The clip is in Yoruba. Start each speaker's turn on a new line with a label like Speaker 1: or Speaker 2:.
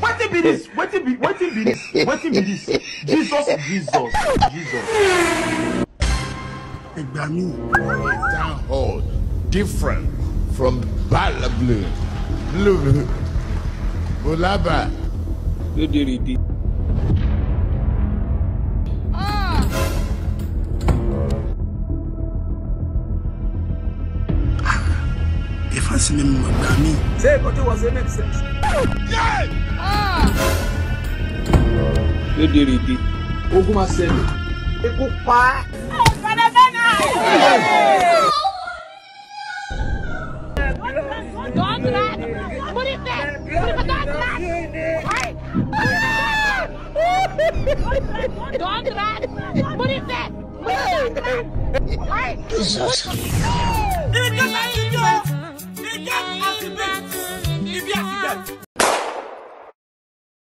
Speaker 1: What be dis wetin be wetin
Speaker 2: be dis wetin be dis jesus jesus jesus.
Speaker 3: ẹgbà mi. town different from balablu blue bulaba. lédèrèdè.
Speaker 4: fa sí mi mọ̀ gbà mí. ṣé nǹkan tí wọ́n ṣe make sense.
Speaker 5: lédè rèébi ogun máa ṣẹlẹ̀
Speaker 6: ikú pa. ọ̀sán bẹ́ẹ̀
Speaker 7: Don't run. rat! What is that? What is that?
Speaker 8: Jesus ibi àti bẹ́ẹ̀.